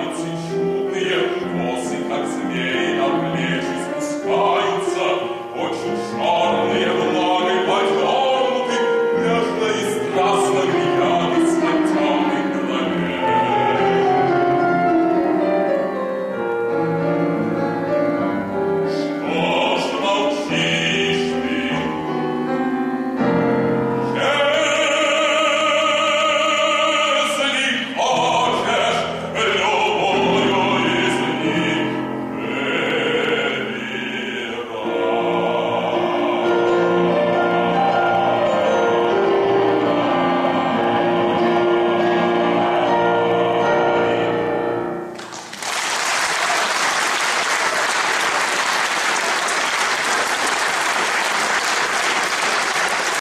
красавицы